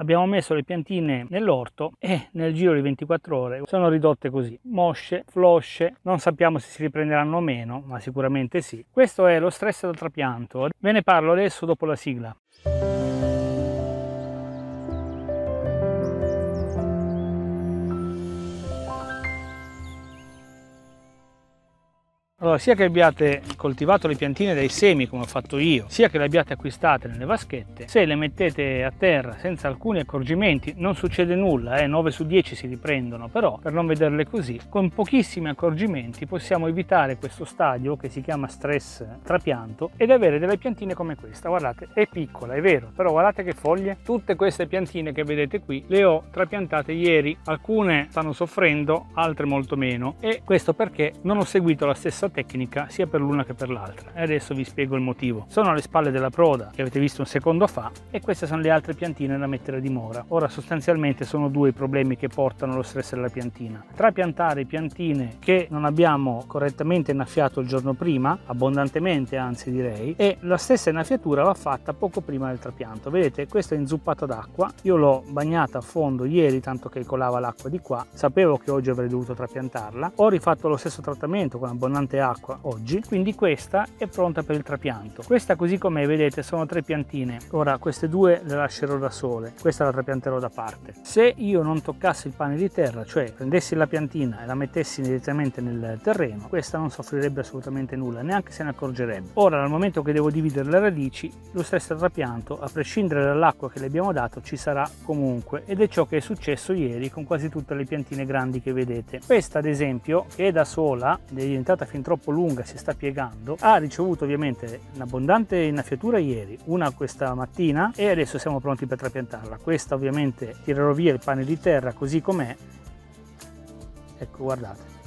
abbiamo messo le piantine nell'orto e nel giro di 24 ore sono ridotte così, mosce, flosce, non sappiamo se si riprenderanno o meno, ma sicuramente sì. Questo è lo stress da trapianto, ve ne parlo adesso dopo la sigla. Allora, sia che abbiate coltivato le piantine dai semi come ho fatto io, sia che le abbiate acquistate nelle vaschette, se le mettete a terra senza alcuni accorgimenti non succede nulla, eh? 9 su 10 si riprendono, però per non vederle così, con pochissimi accorgimenti possiamo evitare questo stadio che si chiama stress trapianto ed avere delle piantine come questa. Guardate, è piccola, è vero, però guardate che foglie. Tutte queste piantine che vedete qui le ho trapiantate ieri, alcune stanno soffrendo, altre molto meno e questo perché non ho seguito la stessa tecnica sia per l'una che per l'altra e adesso vi spiego il motivo. Sono alle spalle della proda che avete visto un secondo fa e queste sono le altre piantine da mettere a dimora. Ora sostanzialmente sono due i problemi che portano lo stress della piantina. Trapiantare piantine che non abbiamo correttamente innaffiato il giorno prima, abbondantemente anzi direi, e la stessa innaffiatura va fatta poco prima del trapianto. Vedete questo è inzuppato d'acqua, io l'ho bagnata a fondo ieri tanto che colava l'acqua di qua, sapevo che oggi avrei dovuto trapiantarla, ho rifatto lo stesso trattamento con abbondante acqua oggi, quindi questa è pronta per il trapianto. Questa così come vedete sono tre piantine, ora queste due le lascerò da sole, questa la trapianterò da parte. Se io non toccassi il pane di terra, cioè prendessi la piantina e la mettessi direttamente nel terreno, questa non soffrirebbe assolutamente nulla, neanche se ne accorgerebbe. Ora dal momento che devo dividere le radici, lo stesso trapianto, a prescindere dall'acqua che le abbiamo dato, ci sarà comunque ed è ciò che è successo ieri con quasi tutte le piantine grandi che vedete. Questa ad esempio, che è da sola, è diventata fin troppo troppo lunga si sta piegando ha ricevuto ovviamente un'abbondante innaffiatura ieri una questa mattina e adesso siamo pronti per trapiantarla. Questa ovviamente tirerò via il pane di terra così com'è. Ecco guardate.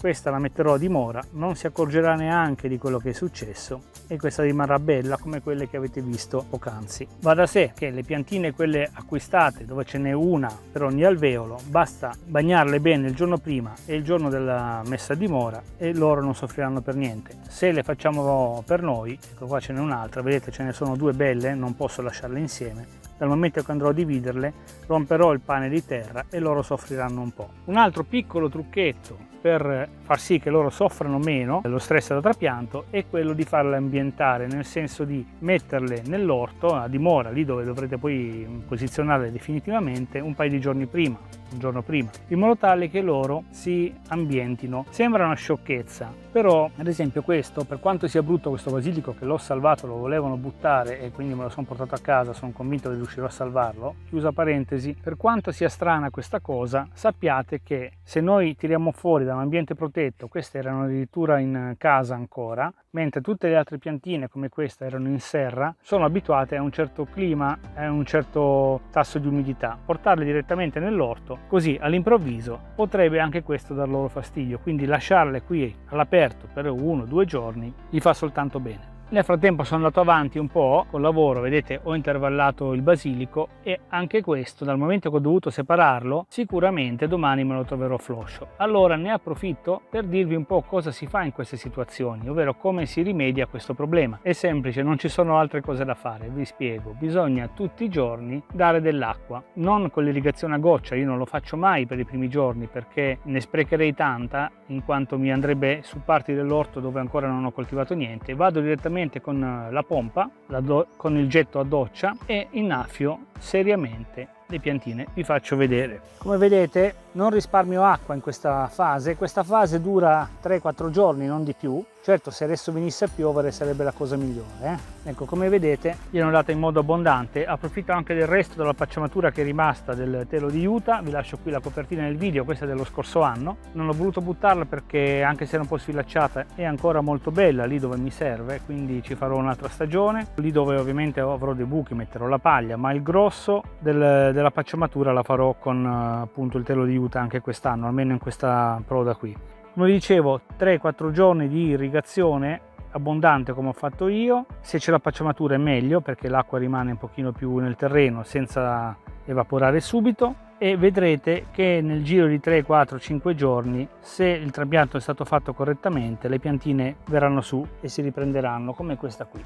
Questa la metterò a dimora, non si accorgerà neanche di quello che è successo e questa rimarrà bella come quelle che avete visto poc'anzi. Va da sé che le piantine, quelle acquistate, dove ce n'è una per ogni alveolo, basta bagnarle bene il giorno prima e il giorno della messa a dimora e loro non soffriranno per niente. Se le facciamo per noi, ecco qua ce n'è un'altra, vedete ce ne sono due belle, non posso lasciarle insieme, dal momento che andrò a dividerle romperò il pane di terra e loro soffriranno un po'. Un altro piccolo trucchetto per far sì che loro soffrano meno dello stress da trapianto è quello di farle ambientare, nel senso di metterle nell'orto, a dimora, lì dove dovrete poi posizionarle definitivamente, un paio di giorni prima, un giorno prima, in modo tale che loro si ambientino. Sembra una sciocchezza, però ad esempio questo, per quanto sia brutto questo basilico che l'ho salvato, lo volevano buttare e quindi me lo sono portato a casa, sono convinto che riuscirò a salvarlo, chiusa parentesi, per quanto sia strana questa cosa, sappiate che se noi tiriamo fuori da un ambiente protetto, queste erano addirittura in casa ancora, mentre tutte le altre piantine come questa erano in serra, sono abituate a un certo clima e a un certo tasso di umidità. Portarle direttamente nell'orto, così all'improvviso, potrebbe anche questo dar loro fastidio, quindi lasciarle qui all'aperto per uno o due giorni gli fa soltanto bene. Nel frattempo sono andato avanti un po' col lavoro, vedete ho intervallato il basilico e anche questo dal momento che ho dovuto separarlo sicuramente domani me lo troverò floscio. Allora ne approfitto per dirvi un po' cosa si fa in queste situazioni, ovvero come si rimedia questo problema. È semplice, non ci sono altre cose da fare, vi spiego. Bisogna tutti i giorni dare dell'acqua, non con l'irrigazione a goccia, io non lo faccio mai per i primi giorni perché ne sprecherei tanta in quanto mi andrebbe su parti dell'orto dove ancora non ho coltivato niente. Vado direttamente direttamente con eh, la pompa, la con il getto a doccia e innaffio seriamente le piantine. Vi faccio vedere. Come vedete non risparmio acqua in questa fase, questa fase dura 3-4 giorni, non di più. Certo, se adesso venisse a piovere sarebbe la cosa migliore. Eh? Ecco, come vedete, gliel'ho data in modo abbondante. Approfitto anche del resto della pacciamatura che è rimasta del telo di Utah. Vi lascio qui la copertina del video, questa è dello scorso anno. Non ho voluto buttarla perché, anche se era un po' sfilacciata, è ancora molto bella lì dove mi serve, quindi ci farò un'altra stagione. Lì dove ovviamente avrò dei buchi metterò la paglia, ma il grosso del, della pacciamatura la farò con appunto il telo di aiuta anche quest'anno, almeno in questa proda qui. Come dicevo, 3-4 giorni di irrigazione abbondante come ho fatto io, se c'è la pacciamatura è meglio perché l'acqua rimane un pochino più nel terreno senza evaporare subito. E vedrete che nel giro di 3, 4, 5 giorni se il trapianto è stato fatto correttamente le piantine verranno su e si riprenderanno come questa qui.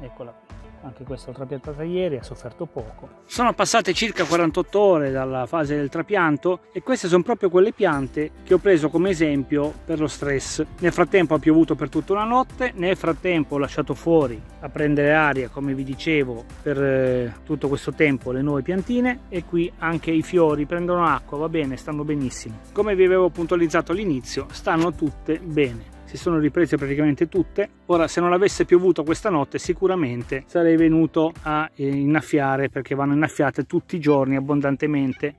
Eccola qui anche questa l'ho trapiantata ieri, ha sofferto poco. Sono passate circa 48 ore dalla fase del trapianto e queste sono proprio quelle piante che ho preso come esempio per lo stress. Nel frattempo ha piovuto per tutta una notte, nel frattempo ho lasciato fuori a prendere aria, come vi dicevo, per eh, tutto questo tempo le nuove piantine e qui anche i fiori prendono acqua, va bene, stanno benissimo. Come vi avevo puntualizzato all'inizio, stanno tutte bene si sono riprese praticamente tutte. Ora, se non avesse piovuto questa notte, sicuramente sarei venuto a eh, innaffiare perché vanno innaffiate tutti i giorni abbondantemente.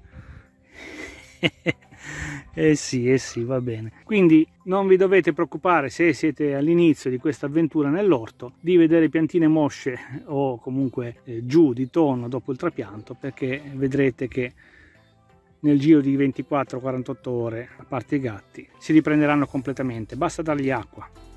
eh sì, eh sì, va bene. Quindi non vi dovete preoccupare se siete all'inizio di questa avventura nell'orto di vedere piantine mosce o comunque eh, giù di tono dopo il trapianto perché vedrete che nel giro di 24-48 ore, a parte i gatti, si riprenderanno completamente. Basta dargli acqua.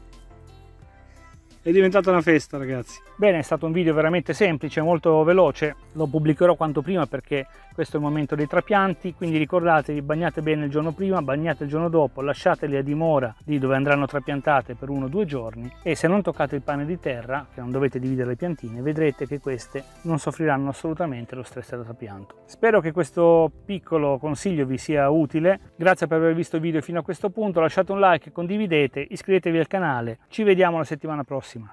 È diventata una festa ragazzi. Bene, è stato un video veramente semplice, molto veloce, lo pubblicherò quanto prima perché questo è il momento dei trapianti, quindi ricordatevi, bagnate bene il giorno prima, bagnate il giorno dopo, lasciateli a dimora di dove andranno trapiantate per uno o due giorni e se non toccate il pane di terra, che non dovete dividere le piantine, vedrete che queste non soffriranno assolutamente lo stress del trapianto. Spero che questo piccolo consiglio vi sia utile, grazie per aver visto il video fino a questo punto, lasciate un like, condividete, iscrivetevi al canale, ci vediamo la settimana prossima. próxima.